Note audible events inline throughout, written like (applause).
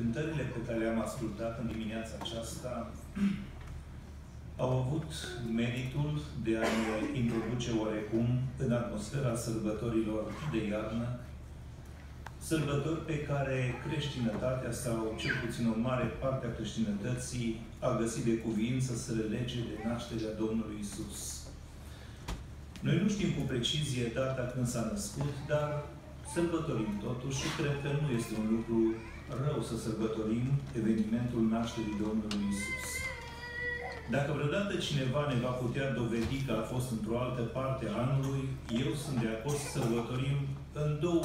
cântările pe care le-am ascultat în dimineața aceasta (clears throat) au avut meritul de a ne introduce oarecum în atmosfera sărbătorilor de iarnă, sărbători pe care creștinătatea sau cel puțin o mare parte a creștinătății a găsit de cuvință să le lege de nașterea Domnului Isus. Noi nu știm cu precizie data când s-a născut, dar sărbătorim totuși și cred că nu este un lucru rău să sărbătorim evenimentul nașterii Domnului Isus. Dacă vreodată cineva ne va putea dovedi că a fost într-o altă parte a anului, eu sunt de acord să sărbătorim în două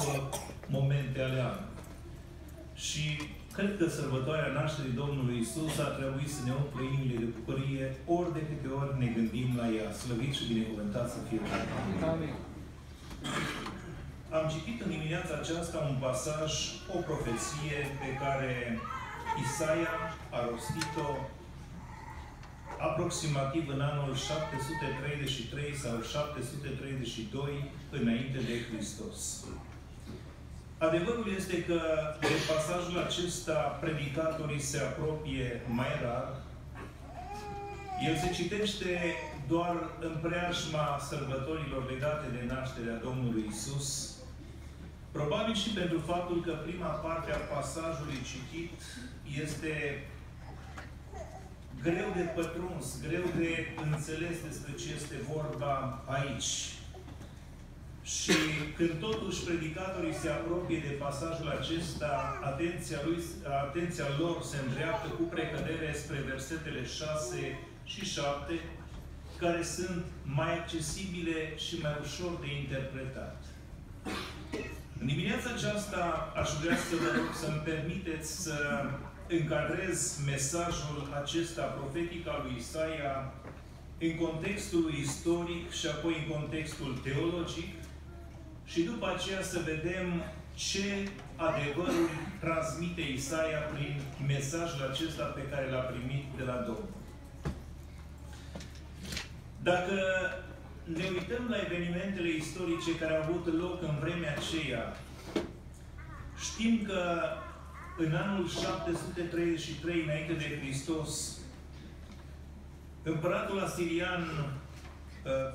momente ale anului. Și cred că sărbătoarea nașterii Domnului Isus ar trebui să ne umple inimile de bucurie ori de câte ori ne gândim la ea. Slăvit și binecuvântat să fie Amin. Am citit în dimineața aceasta un pasaj, o profeție pe care Isaia a rostit-o aproximativ în anul 733 sau 732 înainte de Hristos. Adevărul este că de pasajul acesta predicatorii se apropie mai rar. El se citește doar în preajma sărbătorilor legate de nașterea Domnului Isus. Probabil și pentru faptul că prima parte a pasajului citit este greu de pătruns, greu de înțeles despre ce este vorba aici. Și când totuși predicatorii se apropie de pasajul acesta, atenția, lui, atenția lor se îndreaptă cu precădere spre versetele 6 și 7, care sunt mai accesibile și mai ușor de interpretat. În dimineața aceasta aș vrea să vă rog să-mi permiteți să încadrez mesajul acesta profetic al lui Isaia în contextul istoric și apoi în contextul teologic și după aceea să vedem ce adevărul transmite Isaia prin mesajul acesta pe care l-a primit de la Domnul. Dacă ne uităm la evenimentele istorice care au avut loc în vremea aceea, știm că în anul 733 înainte de Hristos, împăratul asirian uh,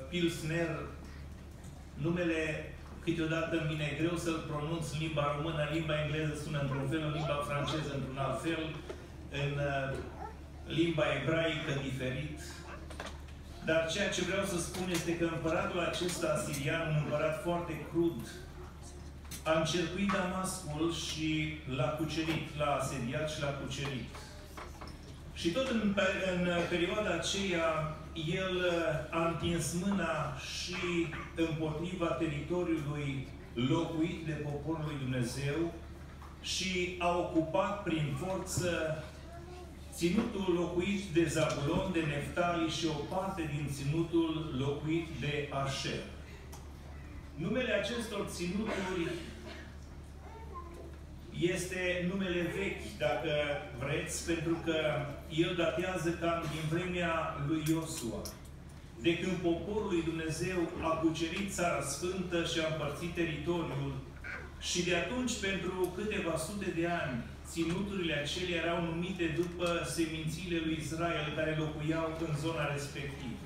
Pilsner, numele câteodată îmi vine greu să-l pronunț în limba română, în limba engleză sună într-un fel, în limba franceză într-un alt fel, în uh, limba ebraică diferit. Dar ceea ce vreau să spun este că împăratul acesta asirian, un împărat foarte crud, a încercuit Damascul și l-a cucerit, l-a asediat și l-a cucerit. Și tot în, în perioada aceea, el a întins mâna și împotriva teritoriului locuit de poporul lui Dumnezeu și a ocupat prin forță ținutul locuit de Zabulon, de Neftali și o parte din ținutul locuit de Asher. Numele acestor ținuturi este numele vechi, dacă vreți, pentru că el datează cam din vremea lui Iosua. De când poporul lui Dumnezeu a cucerit țara sfântă și a împărțit teritoriul și de atunci, pentru câteva sute de ani, ținuturile acelea erau numite după semințiile lui Israel care locuiau în zona respectivă.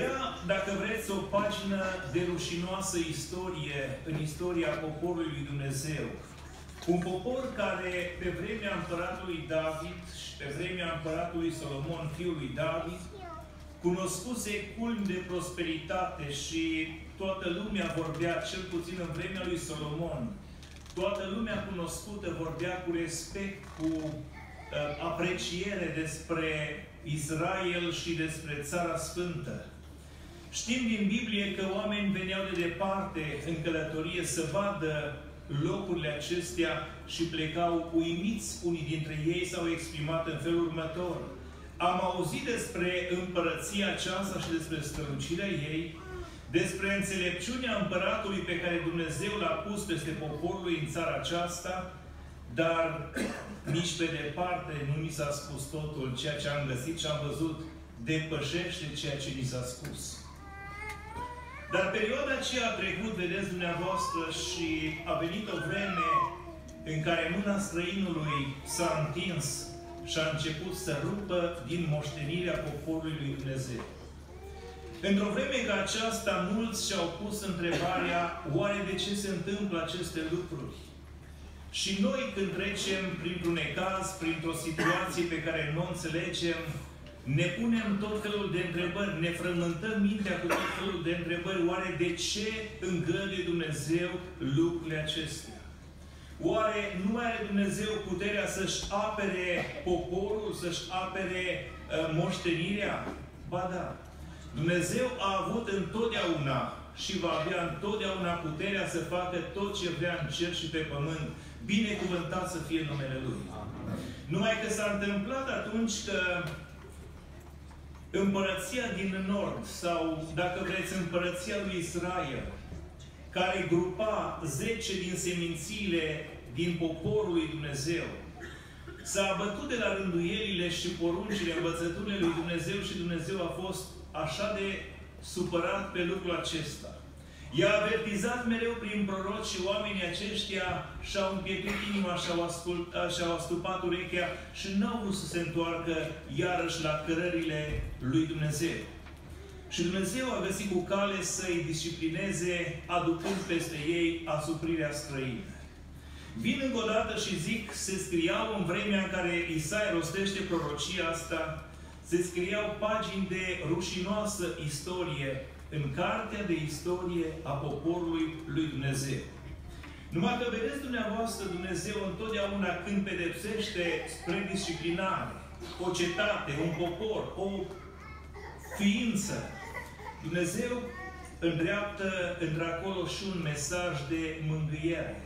Era, dacă vreți, o pagină de rușinoasă istorie în istoria poporului lui Dumnezeu. Un popor care, pe vremea împăratului David și pe vremea împăratului Solomon, fiul lui David, cunoscuse culmi de prosperitate și toată lumea vorbea, cel puțin în vremea lui Solomon, toată lumea cunoscută vorbea cu respect, cu uh, apreciere despre Israel și despre Țara Sfântă. Știm din Biblie că oameni veneau de departe în călătorie să vadă locurile acestea și plecau uimiți. Unii dintre ei s-au exprimat în felul următor. Am auzit despre împărăția aceasta și despre strălucirea ei, despre înțelepciunea împăratului pe care Dumnezeu l-a pus peste poporul în țara aceasta, dar nici pe departe nu mi s-a spus totul ceea ce am găsit și am văzut depășește ceea ce ni s-a spus. Dar perioada aceea a trecut, vedeți dumneavoastră, și a venit o vreme în care mâna străinului s-a întins și a început să rupă din moștenirea poporului lui Dumnezeu. Într-o vreme ca aceasta, mulți și-au pus întrebarea, oare de ce se întâmplă aceste lucruri? Și noi când trecem printr-un necaz, printr-o situație pe care nu o înțelegem, ne punem tot felul de întrebări, ne frământăm mintea cu tot felul de întrebări. Oare de ce îngăduie Dumnezeu lucrurile acestea? Oare nu mai are Dumnezeu puterea să-și apere poporul, să-și apere uh, moștenirea? Ba da. Dumnezeu a avut întotdeauna și va avea întotdeauna puterea să facă tot ce vrea în cer și pe pământ. Binecuvântat să fie numele Lui. Numai că s-a întâmplat atunci că împărăția din nord, sau dacă vreți împărăția lui Israel, care grupa 10 din semințiile din poporul lui Dumnezeu, s-a abătut de la rânduielile și poruncile, învățăturile lui Dumnezeu și Dumnezeu a fost așa de supărat pe lucrul acesta. I-a avertizat mereu prin proroci și oamenii aceștia și-au împietrit inima și-au, ascult, și-au astupat urechea și n-au vrut să se întoarcă iarăși la cărările lui Dumnezeu. Și Dumnezeu a găsit cu cale să-i disciplineze, aducând peste ei asuprirea străină. Vin încă o dată și zic, se scriau în vremea în care Isaia rostește prorocia asta, se scriau pagini de rușinoasă istorie în cartea de istorie a poporului lui Dumnezeu. Numai că vedeți dumneavoastră, Dumnezeu întotdeauna când pedepsește spre disciplinare, o cetate, un popor, o ființă, Dumnezeu îndreaptă într-acolo și un mesaj de mângâiere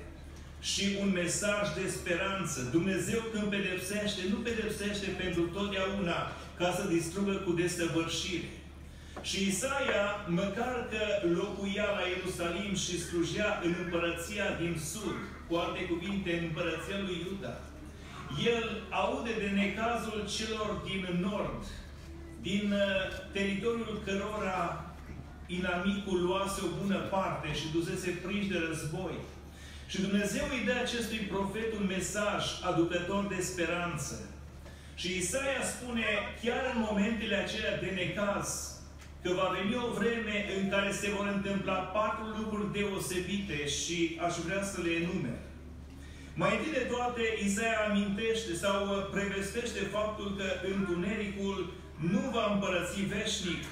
și un mesaj de speranță. Dumnezeu când pedepsește, nu pedepsește pentru totdeauna ca să distrugă cu desăvârșire. Și Isaia, măcar că locuia la Ierusalim și slujea în împărăția din sud, cu alte cuvinte, în împărăția lui Iuda, el aude de necazul celor din nord, din uh, teritoriul cărora inamicul luase o bună parte și dusese prinși de război. Și Dumnezeu îi dă acestui profet un mesaj aducător de speranță. Și Isaia spune, chiar în momentele acelea de necaz, că va veni o vreme în care se vor întâmpla patru lucruri deosebite și aș vrea să le enumer. Mai întâi de toate, Isaia amintește sau prevestește faptul că întunericul nu va împărăți veșnic,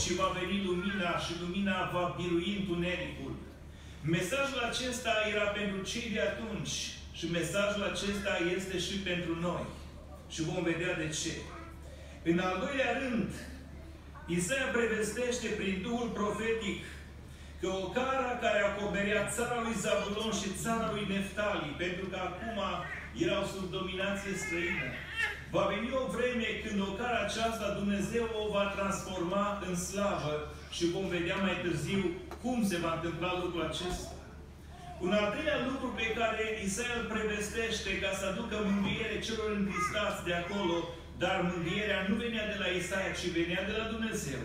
și va veni lumina și lumina va birui întunericul. Mesajul acesta era pentru cei de atunci și mesajul acesta este și pentru noi. Și vom vedea de ce. În al doilea rând, Isaia prevestește prin Duhul profetic că o cara care acoperea țara lui Zabulon și țara lui Neftali, pentru că acum erau sub dominație străină, Va veni o vreme când o cara aceasta Dumnezeu o va transforma în slavă și vom vedea mai târziu cum se va întâmpla lucrul acesta. Un al treilea lucru pe care Isaia îl prevestește ca să aducă mângâiere celor întristați de acolo, dar mângâierea nu venea de la Isaia, ci venea de la Dumnezeu,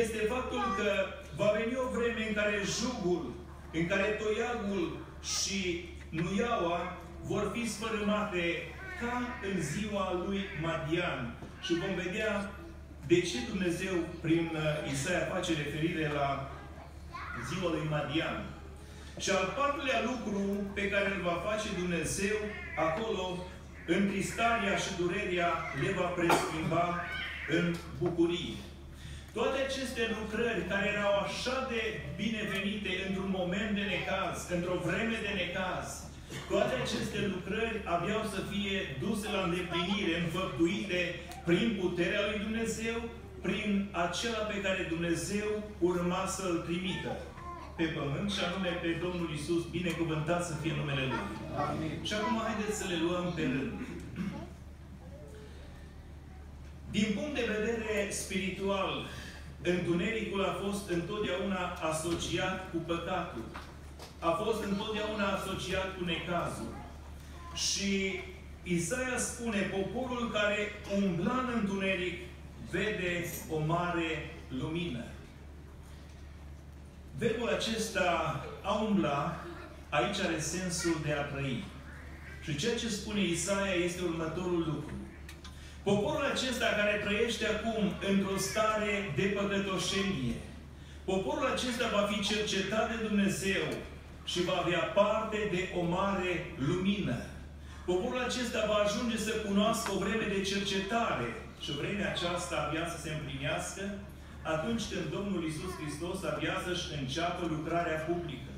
este faptul că va veni o vreme în care jugul, în care toiagul și nuiaua vor fi sfărâmate ca în ziua lui Madian. Și vom vedea de ce Dumnezeu, prin uh, Isaia, face referire la ziua lui Madian. Și al patrulea lucru pe care îl va face Dumnezeu acolo, întristarea și durerea le va preschimba în bucurie. Toate aceste lucrări care erau așa de binevenite într-un moment de necaz, într-o vreme de necaz, toate aceste lucrări aveau să fie duse la îndeplinire, înfăptuite prin puterea lui Dumnezeu, prin acela pe care Dumnezeu urma să-L trimită pe pământ, și anume pe Domnul Isus, binecuvântat să fie numele Lui. Amin. Și acum haideți să le luăm pe rând. Din punct de vedere spiritual, întunericul a fost întotdeauna asociat cu păcatul a fost întotdeauna asociat cu necazul. Și Isaia spune, poporul care umbla în întuneric vede o mare lumină. Verbul acesta, a umbla, aici are sensul de a trăi. Și ceea ce spune Isaia este următorul lucru. Poporul acesta care trăiește acum într-o stare de păcătoșenie, poporul acesta va fi cercetat de Dumnezeu și va avea parte de o mare lumină. Poporul acesta va ajunge să cunoască o vreme de cercetare și vremea aceasta abia să se împlinească atunci când Domnul Isus Hristos abia să-și înceapă lucrarea publică.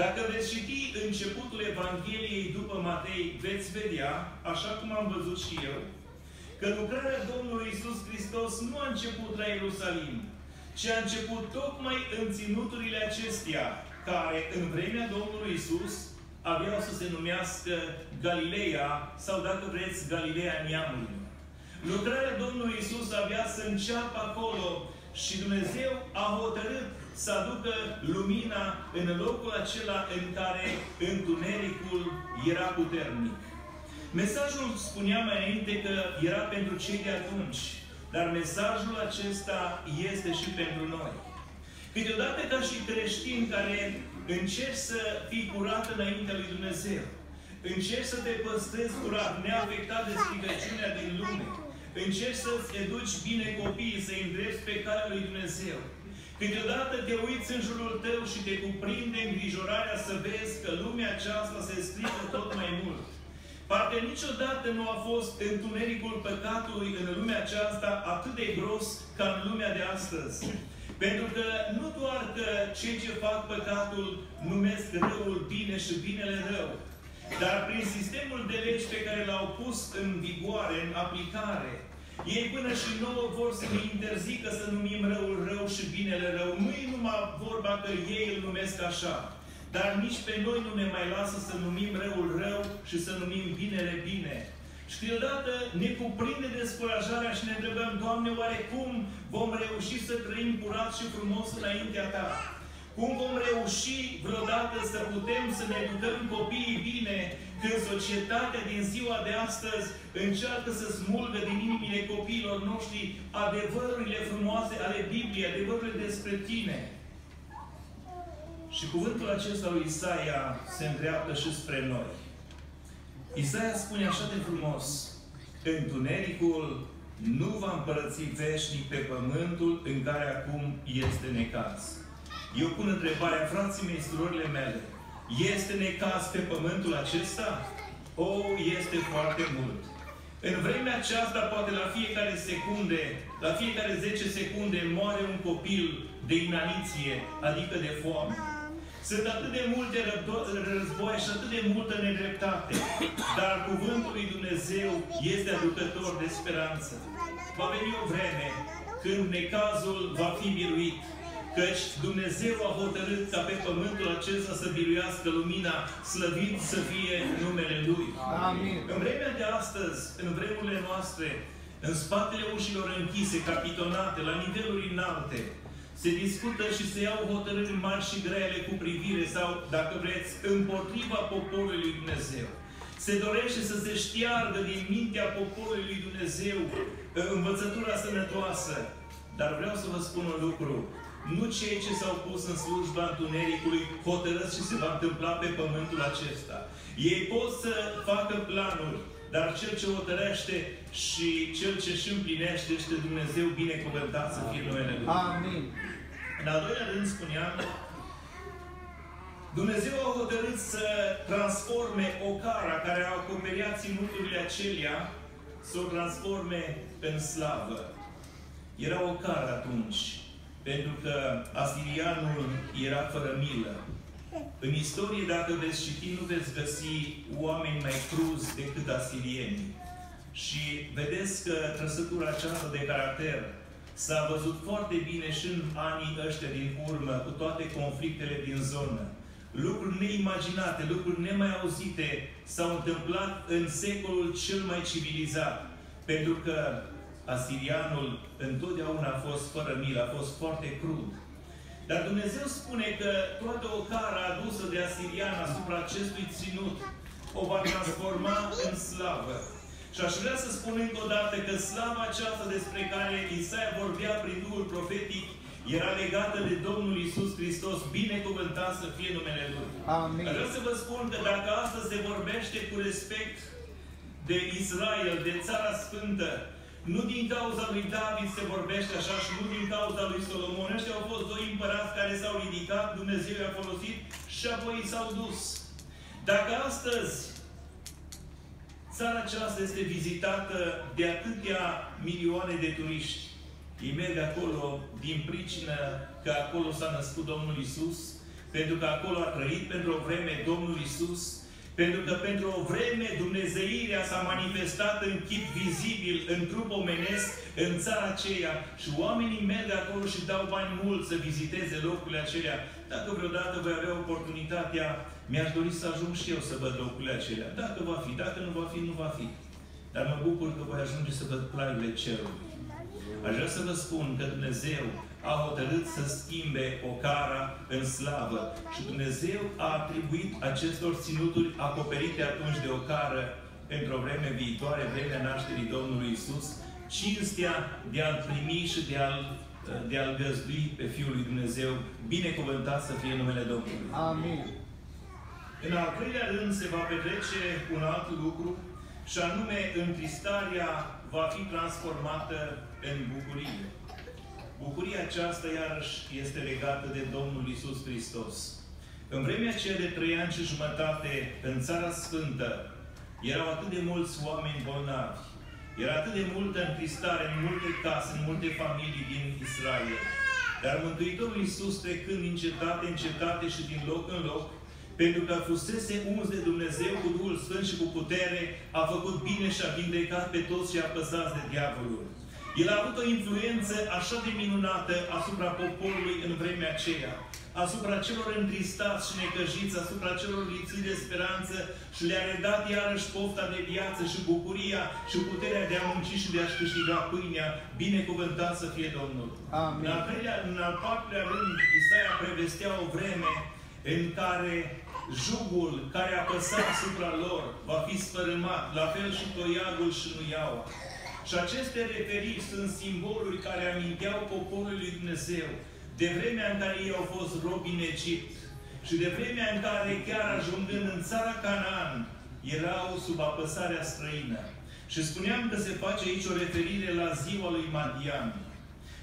Dacă veți citi începutul Evangheliei după Matei, veți vedea, așa cum am văzut și eu, că lucrarea Domnului Isus Hristos nu a început la Ierusalim, ci a început tocmai în ținuturile acestea, care în vremea Domnului Isus aveau să se numească Galileea sau, dacă vreți, Galileea Neamului. Lucrarea Domnului Isus avea să înceapă acolo și Dumnezeu a hotărât să aducă lumina în locul acela în care întunericul era puternic. Mesajul spunea mai înainte că era pentru cei de atunci, dar mesajul acesta este și pentru noi. Câteodată ca și creștini care încerci să fii curat înaintea lui Dumnezeu, încerci să te păstrezi curat, neafectat de stricăciunea din lume, încerci să-ți educi bine copiii, să-i îndrepti pe calea lui Dumnezeu. Câteodată te uiți în jurul tău și te cuprinde îngrijorarea să vezi că lumea aceasta se strică tot mai mult. Parcă niciodată nu a fost întunericul păcatului în lumea aceasta atât de gros ca în lumea de astăzi. Pentru că nu doar că cei ce fac păcatul numesc răul bine și binele rău, dar prin sistemul de legi pe care l-au pus în vigoare, în aplicare, ei până și nouă vor să ne interzică să numim răul rău și binele rău. Nu e numai vorba că ei îl numesc așa, dar nici pe noi nu ne mai lasă să numim răul rău și să numim binele bine. Și câteodată ne cuprinde descurajarea și ne întrebăm, Doamne, oare cum vom reuși să trăim curat și frumos înaintea Ta? Cum vom reuși vreodată să putem să ne educăm copiii bine când societatea din ziua de astăzi încearcă să smulgă din inimile copiilor noștri adevărurile frumoase ale Bibliei, adevărurile despre tine? Și cuvântul acesta lui Isaia se îndreaptă și spre noi. Isaia spune așa de frumos, Întunericul nu va împărăți veșnic pe pământul în care acum este necaz. Eu pun întrebarea, frații mei, surorile mele, este necaz pe pământul acesta? O, este foarte mult. În vremea aceasta, poate la fiecare secunde, la fiecare 10 secunde, moare un copil de inaniție, adică de foame. Sunt atât de multe război și atât de multă nedreptate, dar Cuvântul lui Dumnezeu este aducător de speranță. Va veni o vreme când necazul va fi biruit, Căci Dumnezeu a hotărât ca pe pământul acesta să biruiască lumina, slăvit să fie numele Lui. Amin. În vremea de astăzi, în vremurile noastre, în spatele ușilor închise, capitonate, la niveluri înalte, se discută și se iau hotărâri mari și grele cu privire sau, dacă vreți, împotriva poporului lui Dumnezeu. Se dorește să se știargă din mintea poporului lui Dumnezeu învățătura sănătoasă. Dar vreau să vă spun un lucru. Nu cei ce s-au pus în slujba întunericului hotărăsc ce se va întâmpla pe pământul acesta. Ei pot să facă planuri, dar cel ce hotărește și cel ce își împlinește este Dumnezeu binecuvântat să fie numele Lui. Amin. În al doilea rând spuneam, Dumnezeu a hotărât să transforme o cara care a acoperiat ținuturile acelea, să o transforme în slavă. Era o cară atunci, pentru că asirianul era fără milă. În istorie, dacă veți citi, nu veți găsi oameni mai cruzi decât asirieni. Și vedeți că trăsătura aceasta de caracter s-a văzut foarte bine și în anii ăștia din urmă, cu toate conflictele din zonă. Lucruri neimaginate, lucruri nemai auzite s-au întâmplat în secolul cel mai civilizat. Pentru că asirianul întotdeauna a fost fără milă, a fost foarte crud. Dar Dumnezeu spune că toată o cară adusă de asirian asupra acestui ținut o va transforma în slavă. Și aș vrea să spun încă o dată că slava aceasta despre care Isaia vorbea prin Duhul profetic era legată de Domnul Isus Hristos, binecuvântat să fie numele Lui. Amin. Vreau să vă spun că dacă astăzi se vorbește cu respect de Israel, de Țara Sfântă, nu din cauza lui David se vorbește așa și nu din cauza lui Solomon. Ăștia au fost doi împărați care s-au ridicat, Dumnezeu i-a folosit și apoi s-au dus. Dacă astăzi țara aceasta este vizitată de atâtea milioane de turiști, ei merg acolo din pricină că acolo s-a născut Domnul Isus, pentru că acolo a trăit pentru o vreme Domnul Isus, pentru că pentru o vreme Dumnezeirea s-a manifestat în chip vizibil, în trup omenesc, în țara aceea și oamenii merg acolo și dau bani mulți să viziteze locurile acelea. Dacă vreodată voi avea oportunitatea, mi-aș dori să ajung și eu să văd locurile acelea. Dacă va fi, dacă nu va fi, nu va fi. Dar mă bucur că voi ajunge să văd plaiurile cerului. Aș vrea să vă spun că Dumnezeu a hotărât să schimbe o cara în slavă. Și Dumnezeu a atribuit acestor ținuturi acoperite atunci de o cară într-o vreme viitoare, vremea nașterii Domnului Isus, cinstea de a-L primi și de a-L de a-L găzdui pe Fiul lui Dumnezeu, binecuvântat să fie numele Domnului. Amin. În al treilea rând se va petrece un alt lucru, și anume întristarea va fi transformată în bucurie. Bucuria aceasta, iarăși, este legată de Domnul Isus Hristos. În vremea aceea de trei ani și jumătate, în Țara Sfântă, erau atât de mulți oameni bolnavi, era atât de multă întristare în multe case, în multe familii din Israel. Dar Mântuitorul Iisus, trecând din cetate în cetate și din loc în loc, pentru că fusese uns de Dumnezeu cu Duhul Sfânt și cu putere, a făcut bine și a vindecat pe toți și a păsat de diavolul. El a avut o influență așa de minunată asupra poporului în vremea aceea, asupra celor întristați și necăjiți, asupra celor lipsiți de speranță și le-a redat iarăși pofta de viață și bucuria și puterea de a munci și de a-și câștiga pâinea. Binecuvântat să fie Domnul. Amin. În al, treilea, în al patrulea rând, Isaia prevestea o vreme în care jugul care apăsa asupra lor va fi spărâmat, la fel și toiagul și nuiaua. Și aceste referiri sunt simboluri care aminteau poporului lui Dumnezeu de vremea în care ei au fost robi în Egipt și de vremea în care, chiar ajungând în țara Canaan, erau sub apăsarea străină. Și spuneam că se face aici o referire la ziua lui Madian.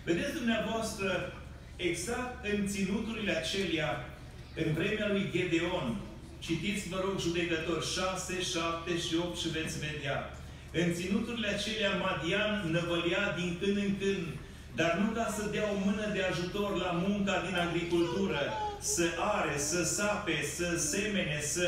Vedeți dumneavoastră, exact în ținuturile acelea, în vremea lui Gedeon, citiți, vă rog, judecător 6, 7 și 8 și veți vedea. În ținuturile acelea, Madian năvălea din când în când, dar nu ca să dea o mână de ajutor la munca din agricultură, să are, să sape, să semene, să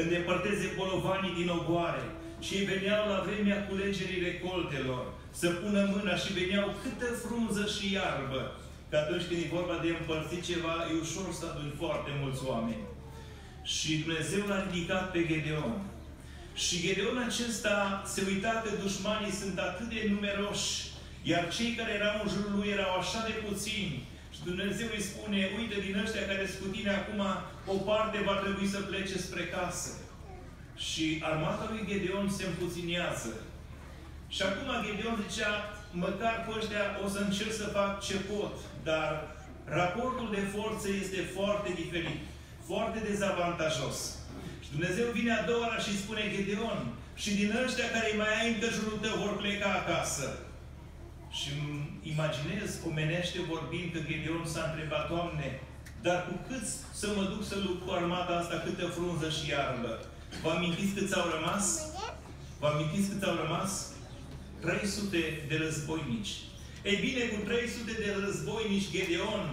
îndepărteze polovanii din ogoare, ci ei veneau la vremea culegerii recoltelor, să pună mâna și veneau câtă frunză și iarbă, că atunci când e vorba de împărțit ceva, e ușor să aduni foarte mulți oameni. Și Dumnezeu l-a ridicat pe Gedeon. Și Gedeon acesta se uita că dușmanii sunt atât de numeroși, iar cei care erau în jurul lui erau așa de puțini. Și Dumnezeu îi spune, uite, din ăștia care sunt cu tine acum, o parte va trebui să plece spre casă. Și armata lui Gedeon se împuținează. Și acum Gedeon zicea, măcar cu ăștia o să încerc să fac ce pot, dar raportul de forță este foarte diferit, foarte dezavantajos. Și Dumnezeu vine a doua oară și spune Gedeon, și din ăștia care mai ai în jurul tău vor pleca acasă. Și imaginez, omenește vorbind, că Gedeon s-a întrebat, Doamne, dar cu cât să mă duc să lupt cu armata asta, câtă frunză și iarbă? Vă amintiți câți au rămas? Vă amintiți câți au rămas? 300 de războinici. Ei bine, cu 300 de războinici, Gedeon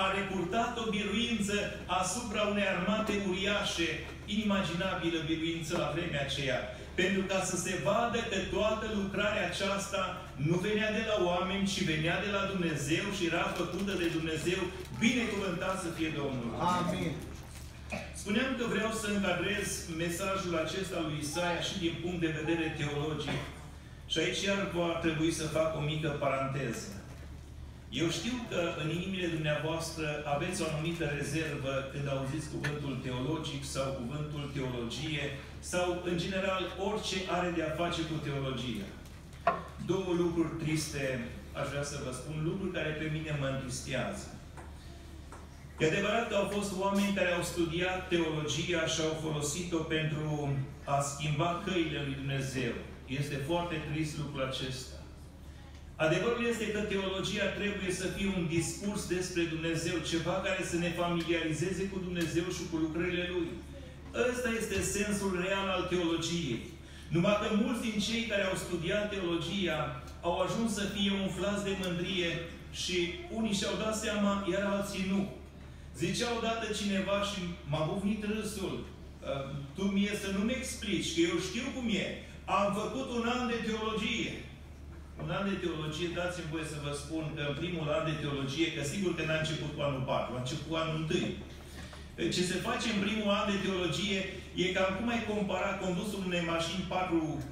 a recurtat o biruință asupra unei armate uriașe, inimaginabilă biruință la vremea aceea. Pentru ca să se vadă că toată lucrarea aceasta nu venea de la oameni, ci venea de la Dumnezeu și era făcută de Dumnezeu. Binecuvântat să fie Domnul! Amin. Spuneam că vreau să încadrez mesajul acesta lui Isaia și din punct de vedere teologic. Și aici iar va trebui să fac o mică paranteză. Eu știu că în inimile dumneavoastră aveți o anumită rezervă când auziți cuvântul teologic sau cuvântul teologie sau, în general, orice are de a face cu teologia. Două lucruri triste aș vrea să vă spun lucruri care pe mine mă întristează. E adevărat că au fost oameni care au studiat teologia și au folosit-o pentru a schimba căile lui Dumnezeu. Este foarte trist lucrul acesta. Adevărul este că teologia trebuie să fie un discurs despre Dumnezeu, ceva care să ne familiarizeze cu Dumnezeu și cu lucrările Lui. Ăsta este sensul real al teologiei. Numai că mulți din cei care au studiat teologia au ajuns să fie umflați de mândrie și unii și-au dat seama, iar alții nu. Zicea odată cineva și m-a bufnit râsul, uh, tu mie să nu-mi explici, că eu știu cum e. Am făcut un an de teologie. Un an de teologie, dați-mi voie să vă spun că în primul an de teologie, că sigur că n-a început cu anul 4, a început cu anul 1. Ce se face în primul an de teologie e cam cum ai compara condusul unei mașini 4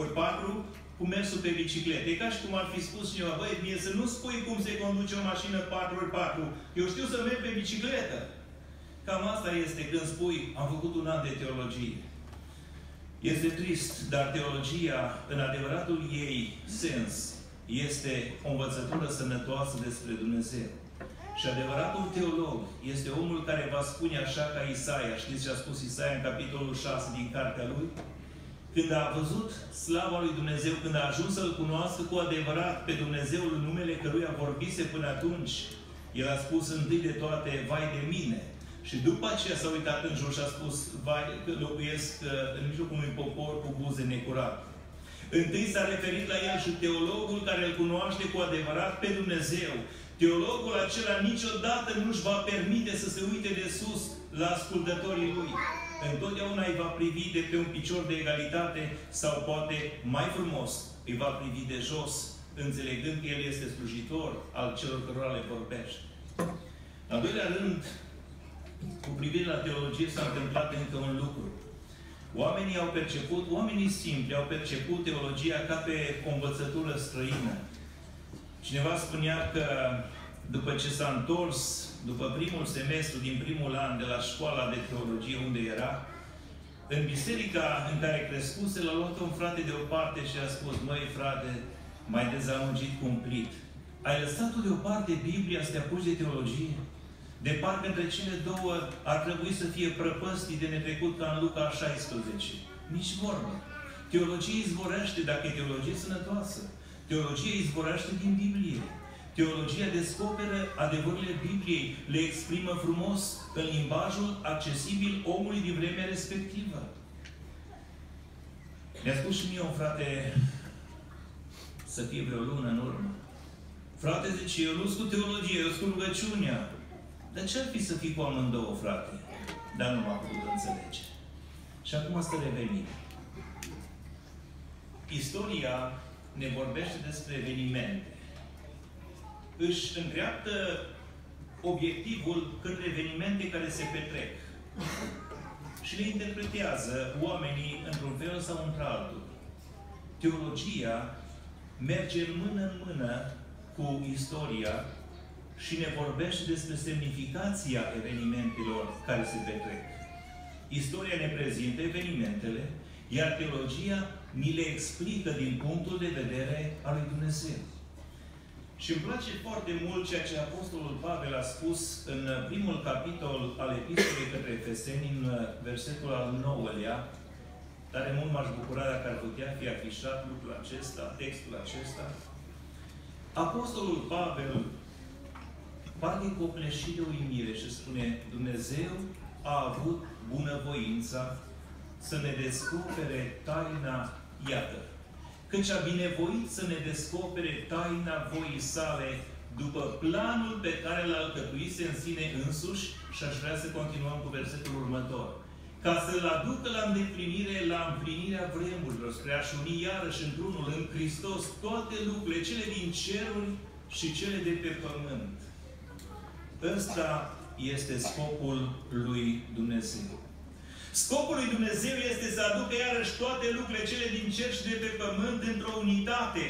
ori 4 cu mersul pe bicicletă. E ca și cum ar fi spus cineva, băi, mie să nu spui cum se conduce o mașină 4x4. Eu știu să merg pe bicicletă. Cam asta este când spui, am făcut un an de teologie. Este trist, dar teologia, în adevăratul ei sens, este o învățătură sănătoasă despre Dumnezeu. Și adevăratul teolog este omul care va spune așa ca Isaia. Știți ce a spus Isaia în capitolul 6 din cartea lui? Când a văzut slava lui Dumnezeu, când a ajuns să-L cunoască cu adevărat pe Dumnezeul în numele căruia vorbise până atunci, el a spus întâi de toate, vai de mine. Și după aceea s-a uitat în jur și a spus, vai că locuiesc uh, în mijlocul unui popor cu buze necurate. Întâi s-a referit la el și teologul care îl cunoaște cu adevărat pe Dumnezeu. Teologul acela niciodată nu-și va permite să se uite de sus la ascultătorii lui întotdeauna îi va privi de pe un picior de egalitate sau poate mai frumos, îi va privi de jos, înțelegând că El este slujitor al celor cărora le vorbește. Al doilea rând, cu privire la teologie s-a întâmplat încă un lucru. Oamenii au perceput, oamenii simpli au perceput teologia ca pe o învățătură străină. Cineva spunea că după ce s-a întors după primul semestru din primul an de la școala de teologie unde era, în biserica în care crescuse, l-a luat un frate de o parte și a spus, măi frate, mai dezamăgit cumplit. Ai lăsat-o deoparte Biblia să te apuci de teologie? De parcă între cele două ar trebui să fie prăpăstii de netrecut ca în Luca 16. Nici vorbă. Teologie izvorește dacă e teologie sănătoasă. Teologie izvorește din Biblie. Teologia descoperă adevărurile Bibliei, le exprimă frumos în limbajul accesibil omului din vremea respectivă. Mi-a spus și mie un frate să fie vreo lună în urmă. Frate, zice, eu nu cu teologie, eu cu rugăciunea. Dar ce ar fi să fii cu amândouă, frate? Dar nu m-a putut înțelege. Și acum să revenim. Istoria ne vorbește despre evenimente își îndreaptă obiectivul către evenimente care se petrec și le interpretează oamenii într-un fel sau într-altul. Teologia merge în mână în mână cu istoria și ne vorbește despre semnificația evenimentelor care se petrec. Istoria ne prezintă evenimentele, iar teologia ni le explică din punctul de vedere al lui Dumnezeu. Și îmi place foarte mult ceea ce Apostolul Pavel a spus în primul capitol al epistolei către Efeseni, în versetul al 9-lea, Tare mult m-aș bucura dacă ar putea fi afișat lucrul acesta, textul acesta. Apostolul Pavel parcă copleșit de uimire și spune Dumnezeu a avut bunăvoința să ne descopere taina, iată, căci a binevoit să ne descopere taina voii sale după planul pe care l-a alcătuise în sine însuși și aș vrea să continuăm cu versetul următor. Ca să-L aducă la îndeplinire, la împlinirea vremurilor, spre a-și uni iarăși într-unul în Hristos toate lucrurile, cele din ceruri și cele de pe pământ. Ăsta este scopul lui Dumnezeu. Scopul lui Dumnezeu este să aducă iarăși toate lucrurile cele din cer și de pe pământ într-o unitate.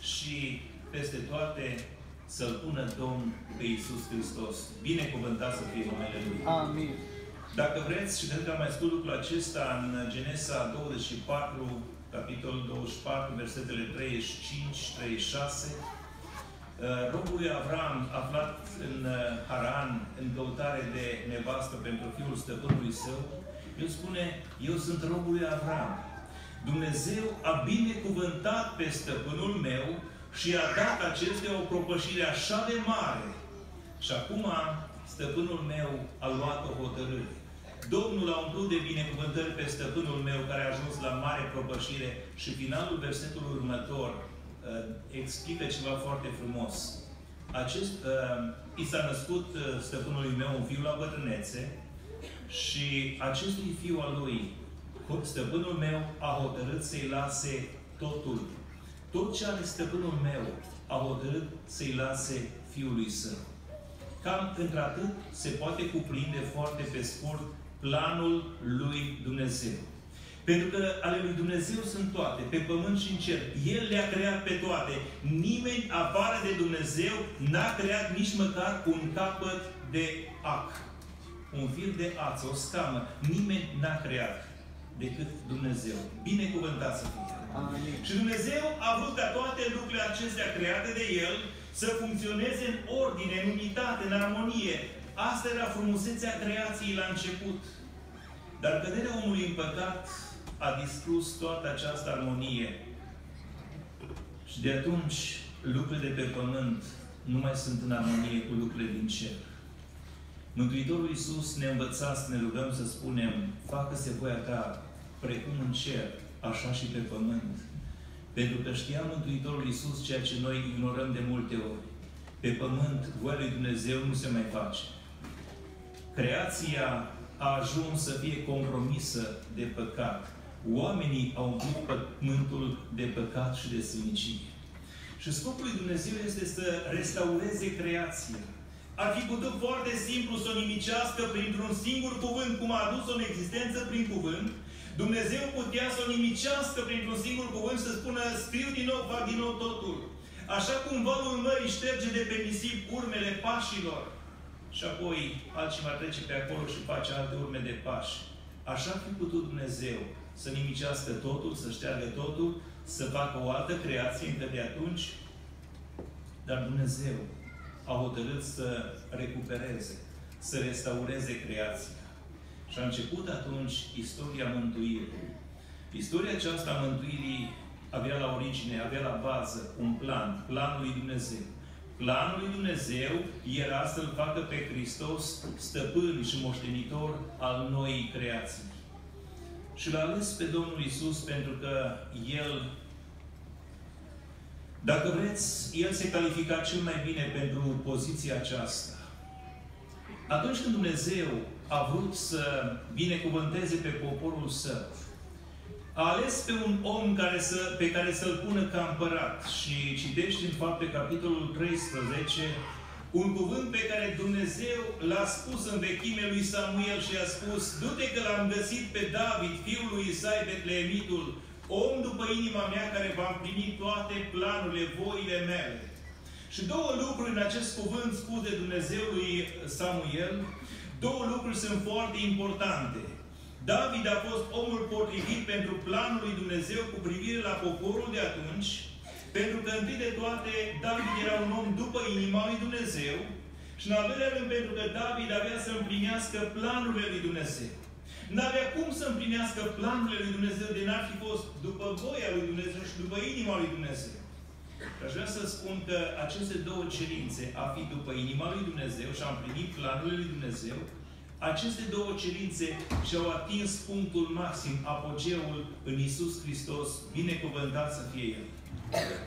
Și peste toate să-L pună Domn pe Iisus Hristos. Binecuvântat să fie numele Lui. Amin. Dacă vreți, și pentru că am mai spus lucrul acesta în Genesa 24, capitolul 24, versetele 35-36. Robul lui Avram, aflat în uh, Haran, în căutare de nevastă pentru fiul stăpânului său, el spune, eu sunt robul lui Avram. Dumnezeu a binecuvântat pe stăpânul meu și a dat acestea o propășire așa de mare. Și acum stăpânul meu a luat o hotărâre. Domnul a umplut de binecuvântări pe stăpânul meu care a ajuns la mare propășire și finalul versetului următor uh, explică ceva foarte frumos. Acest, uh, i s-a născut uh, stăpânului meu un fiu la bătrânețe și acestui fiu al lui, stăpânul meu a hotărât să-i lase totul. Tot ce are stăpânul meu a hotărât să-i lase fiului său. Cam într-atât se poate cuprinde foarte pe scurt planul lui Dumnezeu. Pentru că ale lui Dumnezeu sunt toate, pe pământ și în cer. El le-a creat pe toate. Nimeni afară de Dumnezeu n-a creat nici măcar un capăt de ac. Un fir de ață, o scamă. Nimeni n-a creat decât Dumnezeu. Binecuvântat să fie. Amin. Și Dumnezeu a vrut ca toate lucrurile acestea create de El să funcționeze în ordine, în unitate, în armonie. Asta era frumusețea creației la început. Dar căderea omului în păcat a distrus toată această armonie. Și de atunci lucrurile de pe pământ nu mai sunt în armonie cu lucrurile din cer. Mântuitorul Iisus ne învăța să ne rugăm să spunem, facă-se voia ta, precum în cer, așa și pe pământ. Pentru că știa Mântuitorul Iisus ceea ce noi ignorăm de multe ori. Pe pământ, voia lui Dumnezeu nu se mai face. Creația a ajuns să fie compromisă de păcat. Oamenii au umplut pământul de păcat și de sinicie. Și scopul lui Dumnezeu este să restaureze creația. Ar fi putut foarte simplu să o nimicească printr-un singur cuvânt, cum a adus-o în existență prin cuvânt. Dumnezeu putea să o nimicească printr-un singur cuvânt și să spună, scriu din nou, fac din nou totul. Așa cum valul mării șterge de pe nisip urmele pașilor, și apoi altcineva trece pe acolo și face alte urme de pași. Așa ar fi putut Dumnezeu să nimicească totul, să șteargă totul, să facă o altă creație încă de atunci, dar Dumnezeu a hotărât să recupereze, să restaureze creația. Și a început atunci istoria mântuirii. Istoria aceasta a mântuirii avea la origine, avea la bază un plan, planul lui Dumnezeu. Planul lui Dumnezeu era să-L facă pe Hristos stăpân și moștenitor al noii creații. Și l-a ales pe Domnul Isus pentru că El, dacă vreți, El se califica cel mai bine pentru poziția aceasta. Atunci când Dumnezeu a vrut să binecuvânteze pe poporul său, a ales pe un om care să, pe care să-l pună ca împărat. Și citești în fapte capitolul 13 un cuvânt pe care Dumnezeu l-a spus în vechime lui Samuel și a spus Du-te că l-am găsit pe David, fiul lui Isai Betleemitul, om după inima mea care va împlini toate planurile, voile mele. Și două lucruri în acest cuvânt spus de Dumnezeu lui Samuel, două lucruri sunt foarte importante. David a fost omul potrivit pentru planul lui Dumnezeu cu privire la poporul de atunci, pentru că întâi de toate David era un om după inima lui Dumnezeu și în al doilea rând pentru că David avea să împlinească planurile lui Dumnezeu. N-avea cum să împlinească planurile lui Dumnezeu de n-ar fi fost după voia lui Dumnezeu și după inima lui Dumnezeu. Și aș vrea să spun că aceste două cerințe, a fi după inima lui Dumnezeu și a împlinit planurile lui Dumnezeu, aceste două cerințe și-au atins punctul maxim, apogeul în Isus Hristos, binecuvântat să fie El.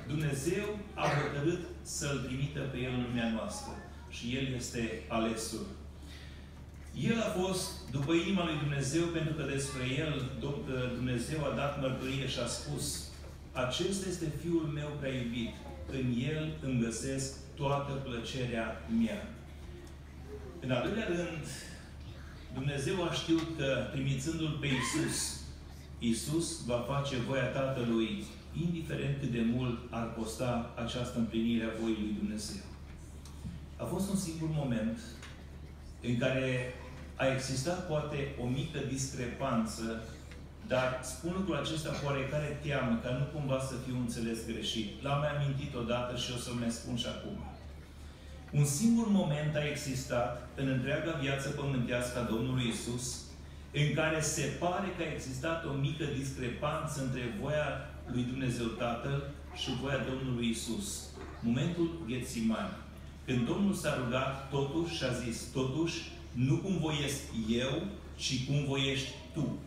Dumnezeu a hotărât să-L trimită pe El în lumea noastră și El este alesul. El a fost după inima lui Dumnezeu pentru că despre El Dumnezeu a dat mărturie și a spus Acesta este Fiul meu prea iubit. În El îmi găsesc toată plăcerea mea. În al doilea rând, Dumnezeu a știut că, trimițându-L pe Isus, Isus va face voia Tatălui, indiferent cât de mult ar costa această împlinire a voii lui Dumnezeu. A fost un singur moment în care a existat poate o mică discrepanță Dar spun lucrul acesta cu oarecare teamă, ca nu cumva să fiu înțeles greșit. L-am mai amintit odată și o să mai spun și acum. Un singur moment a existat în întreaga viață pământească a Domnului Isus, în care se pare că a existat o mică discrepanță între voia lui Dumnezeu Tatăl și voia Domnului Isus. Momentul Ghețimani. Când Domnul s-a rugat totuși și a zis, totuși, nu cum voiesc eu, ci cum voiești tu.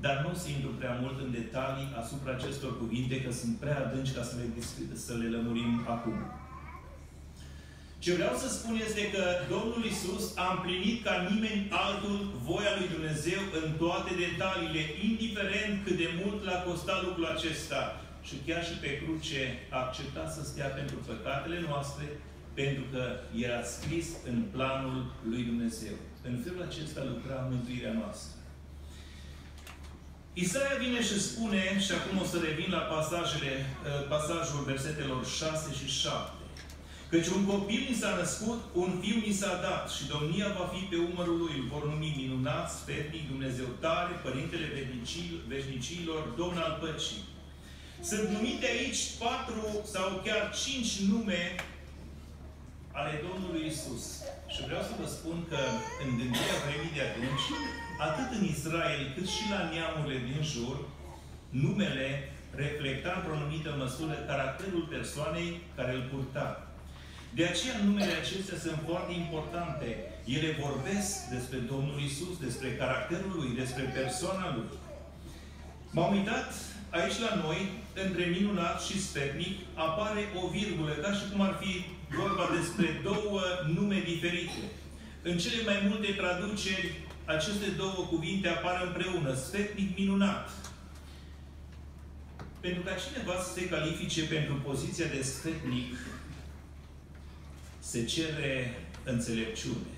Dar nu o să intru prea mult în detalii asupra acestor cuvinte, că sunt prea adânci ca să le, să le lămurim acum. Ce vreau să spun este că Domnul Isus a împlinit ca nimeni altul voia lui Dumnezeu în toate detaliile, indiferent cât de mult l-a costat lucrul acesta. Și chiar și pe cruce a acceptat să stea pentru păcatele noastre, pentru că era scris în planul lui Dumnezeu. În felul acesta lucra mântuirea noastră. Isaia vine și spune, și acum o să revin la pasajele, uh, pasajul versetelor 6 și 7. Căci un copil ni s-a născut, un fiu ni s-a dat și domnia va fi pe umărul lui. Îl vor numi minunat, sfetnic, Dumnezeu tare, Părintele veșnicilor, Domn al păcii. Sunt numite aici patru sau chiar cinci nume ale Domnului Isus. Și vreau să vă spun că în gândirea vremii de atunci, atât în Israel cât și la neamurile din jur, numele reflecta într-o anumită măsură caracterul persoanei care îl purta. De aceea numele acestea sunt foarte importante. Ele vorbesc despre Domnul Isus, despre caracterul Lui, despre persoana Lui. M-am uitat aici la noi, între minunat și sfetnic, apare o virgulă, ca și cum ar fi vorba despre două nume diferite. În cele mai multe traduceri, aceste două cuvinte apar împreună, sfetnic minunat. Pentru ca cineva să se califice pentru poziția de sfetnic, se cere înțelepciune.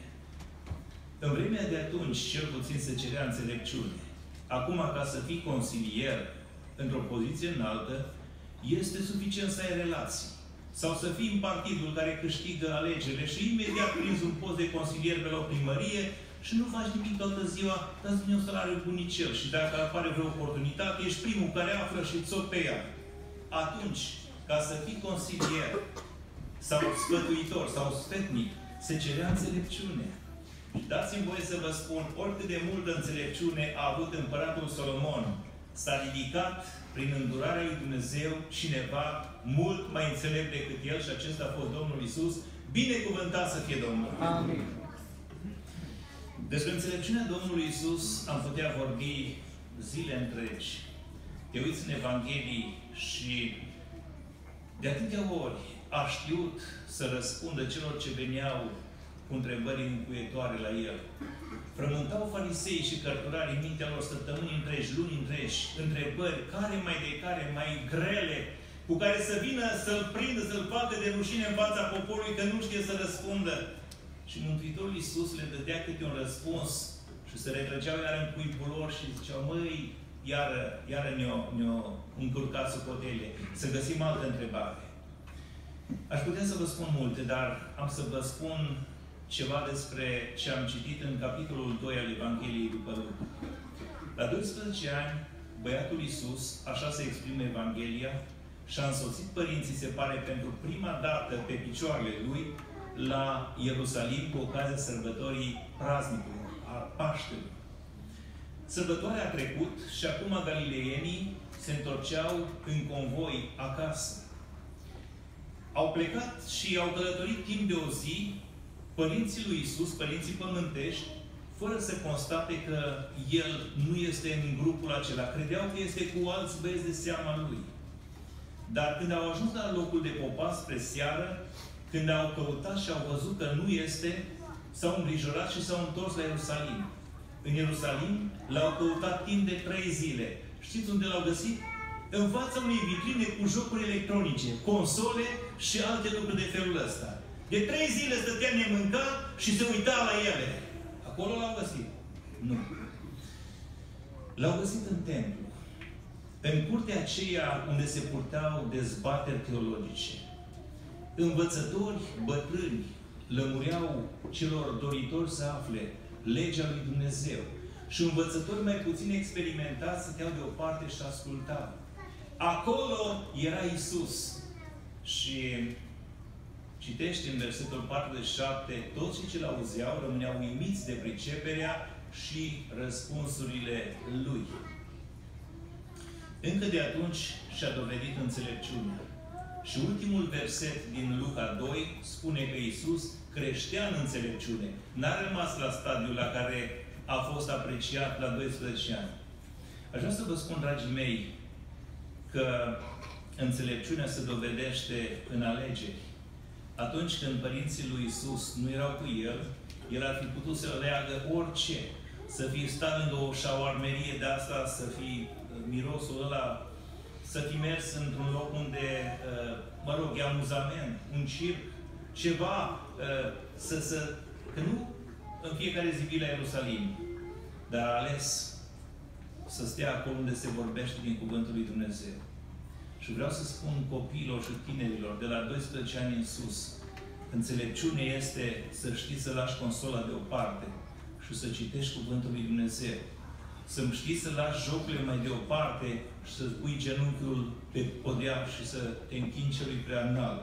În vremea de atunci, cel puțin se cerea înțelepciune. Acum, ca să fii consilier într-o poziție înaltă, este suficient să ai relații. Sau să fii în partidul care câștigă alegerile și imediat prinzi un post de consilier pe la o primărie și nu faci nimic toată ziua, dați-mi un salariu bunicel și dacă apare vreo oportunitate, ești primul care află și ți-o pe ea. Atunci, ca să fii consilier, sau sfătuitor sau sfetnic, se cerea înțelepciune. Și dați-mi voie să vă spun, oricât de multă înțelepciune a avut împăratul Solomon, s-a ridicat prin îndurarea lui Dumnezeu cineva mult mai înțelept decât el și acesta a fost Domnul Isus. Binecuvântat să fie Domnul! Amin. Despre înțelepciunea Domnului Isus am putea vorbi zile întregi. Te uiți în Evanghelii și de atâtea ori a știut să răspundă celor ce veneau cu întrebări încuietoare la el. Frământau farisei și cărturarii mintea lor săptămâni întregi, luni întregi, întrebări care mai de care mai grele, cu care să vină să-l prindă, să-l facă de rușine în fața poporului că nu știe să răspundă. Și Mântuitorul Iisus le dădea câte un răspuns și se retrăgeau iar în cuibul lor și ziceau, măi, iară, iară ne-o, ne-o încurcat socotele, să găsim altă întrebare. Aș putea să vă spun multe, dar am să vă spun ceva despre ce am citit în capitolul 2 al Evangheliei după Luca. La 12 ani, băiatul Iisus, așa se exprimă Evanghelia, și-a însoțit părinții, se pare, pentru prima dată pe picioarele lui la Ierusalim cu ocazia sărbătorii praznicului, a Paștelui. Sărbătoarea a trecut și acum galileienii se întorceau în convoi acasă. Au plecat și au călătorit timp de o zi părinții lui Isus, părinții pământești, fără să constate că El nu este în grupul acela. Credeau că este cu alți băieți de seama Lui. Dar când au ajuns la locul de popas spre seară, când au căutat și au văzut că nu este, s-au îngrijorat și s-au întors la Ierusalim. În Ierusalim l-au căutat timp de trei zile. Știți unde l-au găsit? În fața unei vitrine cu jocuri electronice, console și alte lucruri de felul ăsta. De trei zile stătea nemâncat și se uita la ele. Acolo l-au găsit. Nu. L-au găsit în templu. În curtea aceea unde se purtau dezbateri teologice. Învățători bătrâni lămureau celor doritori să afle legea lui Dumnezeu. Și învățători mai puțin experimentați stăteau deoparte și ascultau. Acolo era Isus. Și citește în versetul 47, toți cei ce l-auzeau rămâneau uimiți de priceperea și răspunsurile lui. Încă de atunci și-a dovedit înțelepciunea. Și ultimul verset din Luca 2 spune că Isus creștea în înțelepciune. N-a rămas la stadiul la care a fost apreciat la 12 ani. Aș vrea să vă spun, dragii mei, că înțelepciunea se dovedește în alegeri. Atunci când părinții lui Isus nu erau cu el, el ar fi putut să leagă orice. Să fie stat lângă o șauarmerie de asta, să fi uh, mirosul ăla, să fi mers într-un loc unde, uh, mă rog, e amuzament, un circ, ceva, uh, să, să, că nu în fiecare zi vii la Ierusalim, dar a ales să stea acolo unde se vorbește din Cuvântul lui Dumnezeu. Și vreau să spun copiilor și tinerilor de la 12 ani în sus, înțelepciune este să știi să lași consola deoparte și să citești Cuvântul lui Dumnezeu. Să știi să lași jocurile mai deoparte și să pui genunchiul pe podea și să te închini celui prea înalt.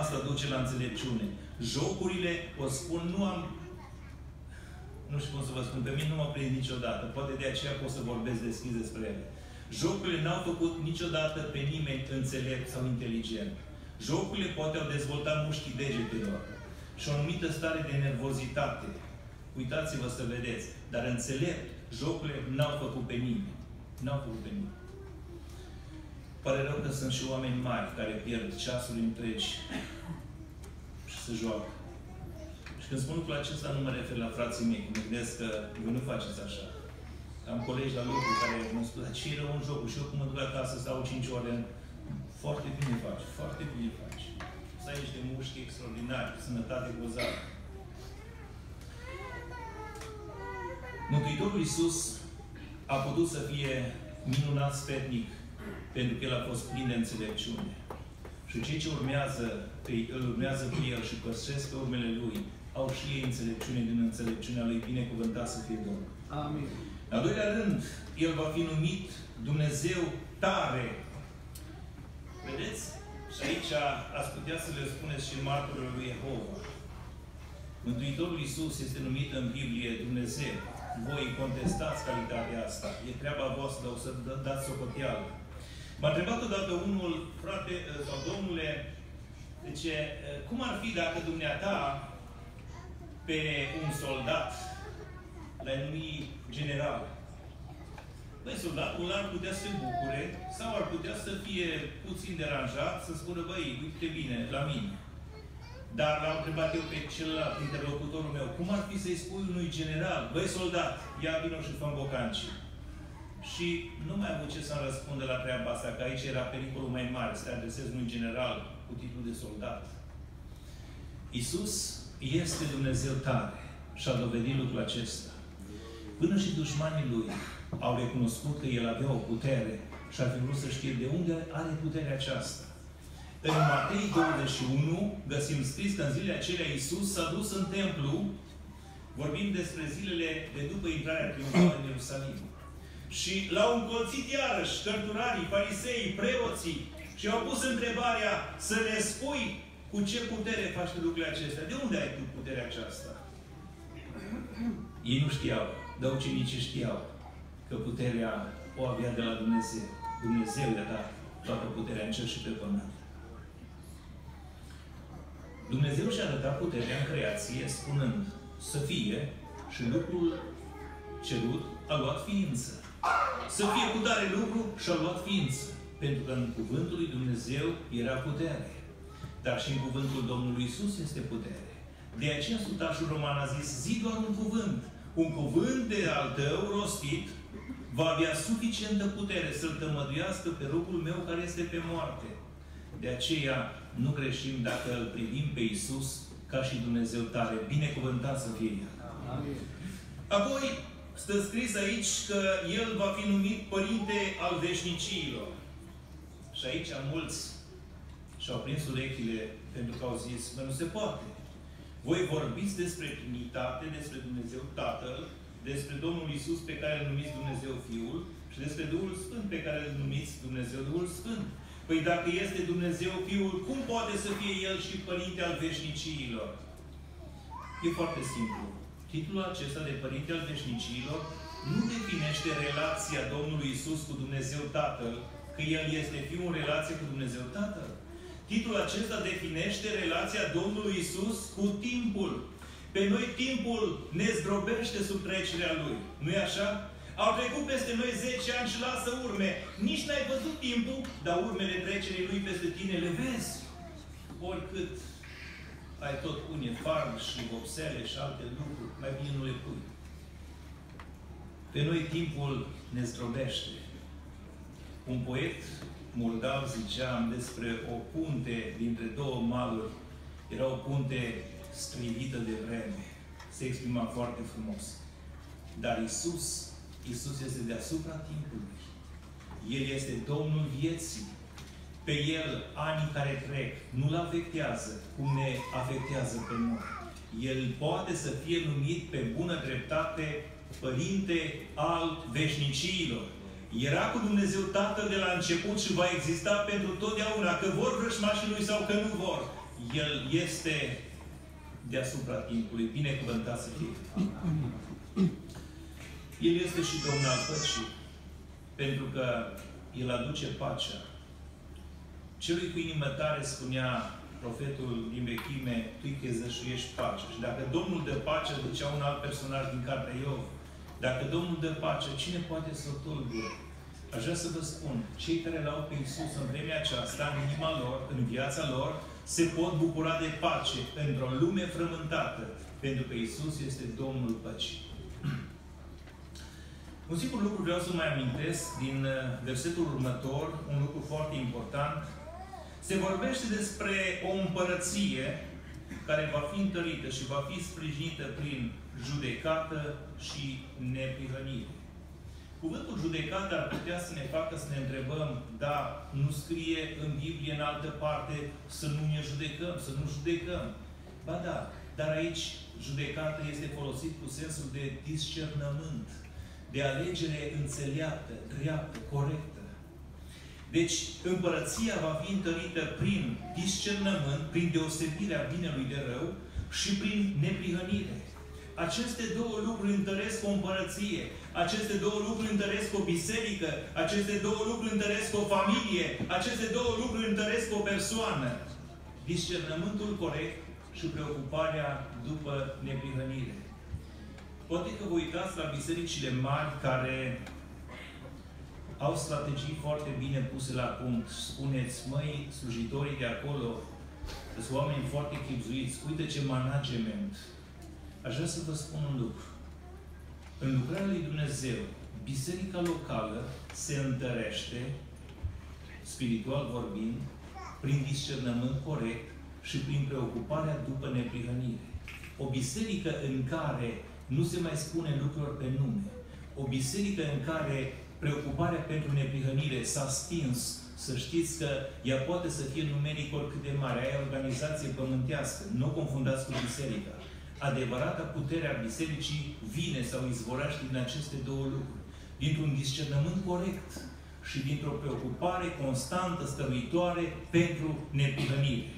Asta duce la înțelepciune. Jocurile, o spun, nu am nu știu cum să vă spun, pe mine nu mă prind niciodată. Poate de aceea pot să vorbesc deschis despre ele. Jocurile n-au făcut niciodată pe nimeni înțelept sau inteligent. Jocurile poate au dezvoltat mușchii degetelor și o anumită stare de nervozitate. Uitați-vă să vedeți. Dar înțelept, jocurile n-au făcut pe nimeni. N-au făcut pe nimeni. Pare rău că sunt și oameni mari care pierd ceasuri întregi și se joacă. Și când spun lucrul acesta, nu mă refer la frații mei, mă gândesc că voi nu faceți așa. Am colegi la lucru care mă spun, dar ce e rău în jocul? Și eu cum mă duc acasă, stau 5 ore, foarte bine faci, foarte bine faci. Să ai niște mușchi extraordinari, sănătate gozată. Mântuitorul Iisus a putut să fie minunat sfetnic pentru că El a fost plin de înțelepciune. Și cei ce urmează, îl urmează pe El și păstresc pe urmele Lui, au și ei înțelepciune din înțelepciunea Lui, binecuvântat să fie Domnul. Amin. În al doilea rând, El va fi numit Dumnezeu tare. Vedeți? Și aici ați putea să le spuneți și martorilor lui Jehova. Mântuitorul Iisus este numit în Biblie Dumnezeu. Voi contestați calitatea asta. E treaba voastră, o să dați socoteală. M-a întrebat odată unul, frate sau domnule, ce, cum ar fi dacă dumneata pe un soldat l-ai numi general? Băi, soldatul ar putea să se bucure sau ar putea să fie puțin deranjat, să spună, băi, uite bine, la mine. Dar l-am întrebat eu pe celălalt interlocutorul meu, cum ar fi să-i spui unui general, băi soldat, ia vino și fă bocanci. Și nu mai am avut ce să-mi răspundă la treaba asta, că aici era pericolul mai mare, să te adresezi unui general cu titlul de soldat. Isus este Dumnezeu tare și a dovedit lucrul acesta. Până și dușmanii lui au recunoscut că el avea o putere și ar fi vrut să știe de unde are puterea aceasta. În Matei 21 găsim scris că în zilele acelea Iisus s-a dus în templu, vorbim despre zilele de după intrarea triumfală în Ierusalim. Și l-au încolțit iarăși cărturarii, farisei, preoții și au pus întrebarea să ne spui cu ce putere faci tu lucrurile acestea. De unde ai tu puterea aceasta? Ei nu știau, dar ucenicii știau că puterea o avea de la Dumnezeu. Dumnezeu i-a dat toată puterea în cer și pe pământ. Dumnezeu și-a arătat puterea în creație spunând să fie și lucrul cerut a luat ființă. Să fie cu tare lucru și a luat ființă. Pentru că în cuvântul lui Dumnezeu era putere. Dar și în cuvântul Domnului Isus este putere. De aceea Sutașul Roman a zis, zi doar un cuvânt. Un cuvânt de al tău rostit va avea suficientă putere să-l tămăduiască pe rugul meu care este pe moarte. De aceea nu greșim dacă îl privim pe Isus ca și Dumnezeu tare. Binecuvântat să fie El. Amin. Apoi, stă scris aici că El va fi numit Părinte al veșniciilor. Și aici mulți și-au prins urechile pentru că au zis, că nu se poate. Voi vorbiți despre Trinitate, despre Dumnezeu Tatăl, despre Domnul Isus pe care îl numiți Dumnezeu Fiul și despre Duhul Sfânt pe care îl numiți Dumnezeu Duhul Sfânt. Păi dacă este Dumnezeu Fiul, cum poate să fie El și Părinte al veșniciilor? E foarte simplu. Titlul acesta de Părinte al veșniciilor nu definește relația Domnului Isus cu Dumnezeu Tatăl, că El este Fiul în relație cu Dumnezeu Tatăl. Titlul acesta definește relația Domnului Isus cu timpul. Pe noi timpul ne zdrobește sub trecerea Lui. nu e așa? Au trecut peste noi 10 ani și lasă urme. Nici n-ai văzut timpul, dar urmele trecerii Lui peste tine le vezi. Oricât ai tot pune farm și vopsele și alte lucruri, mai bine nu le pui. Pe noi timpul ne zdrobește. Un poet moldav ziceam despre o punte dintre două maluri. Era o punte strivită de vreme. Se exprima foarte frumos. Dar Isus, Isus este deasupra timpului. El este Domnul vieții. Pe El, anii care trec, nu-L afectează cum ne afectează pe noi. El poate să fie numit pe bună dreptate Părinte al veșniciilor. Era cu Dumnezeu Tatăl de la început și va exista pentru totdeauna, că vor vrășmașii Lui sau că nu vor. El este deasupra timpului. Binecuvântat să fie. El este și Domnul al păcii. Pentru că El aduce pacea. Celui cu inimă tare spunea profetul din vechime, tu îi ești pace. Și dacă Domnul dă pace, ducea un alt personaj din cartea Iov, dacă Domnul dă pace, cine poate să o tulbure? Aș vrea să vă spun, cei care l-au pe Iisus în vremea aceasta, în inima lor, în viața lor, se pot bucura de pace într-o lume frământată, pentru că Iisus este Domnul păcii. Un singur lucru vreau să mai amintesc din uh, versetul următor, un lucru foarte important. Se vorbește despre o împărăție care va fi întărită și va fi sprijinită prin judecată și neprihănire. Cuvântul judecată ar putea să ne facă să ne întrebăm, da, nu scrie în Biblie în altă parte să nu ne judecăm, să nu judecăm. Ba da, dar aici judecată este folosit cu sensul de discernământ, de alegere înțeleaptă, dreaptă, corectă. Deci, împărăția va fi întărită prin discernământ, prin deosebirea binelui de rău și prin neprihănire. Aceste două lucruri întăresc o împărăție. Aceste două lucruri întăresc o biserică. Aceste două lucruri întăresc o familie. Aceste două lucruri întăresc o persoană. Discernământul corect și preocuparea după neprihănire. Poate că vă uitați la bisericile mari care au strategii foarte bine puse la punct. Spuneți, măi, slujitorii de acolo sunt oameni foarte chipzuiți. Uite ce management. Aș vrea să vă spun un lucru. În lucrarea lui Dumnezeu, biserica locală se întărește, spiritual vorbind, prin discernământ corect și prin preocuparea după neprihănire. O biserică în care nu se mai spune lucruri pe nume, o biserică în care preocuparea pentru neprihănire s-a stins, să știți că ea poate să fie numeric oricât de mare, aia organizație pământească, nu o confundați cu biserica. Adevărata putere a bisericii vine sau izvorăște din aceste două lucruri. Dintr-un discernământ corect și dintr-o preocupare constantă, stăruitoare pentru neprihănire.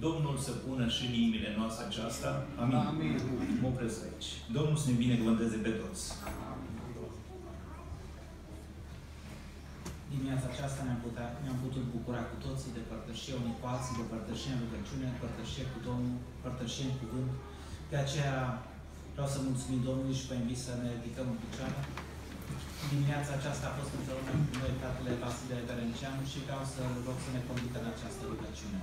Domnul să pună și în inimile noastre aceasta. Amin. Amin. Mă opresc aici. Domnul să ne binecuvânteze pe toți. Dimineața aceasta ne-am, putea, ne-am putut bucura cu toții de părtășie unii cu alții, de părtășie în rugăciune, părtășie cu Domnul, părtășie în cuvânt. De aceea vreau să mulțumim Domnului și vă invit să ne ridicăm în picioare. Dimineața aceasta a fost împreună cu noi fratele Vasile Verenceanu și vreau să rog să ne conducă în această rugăciune.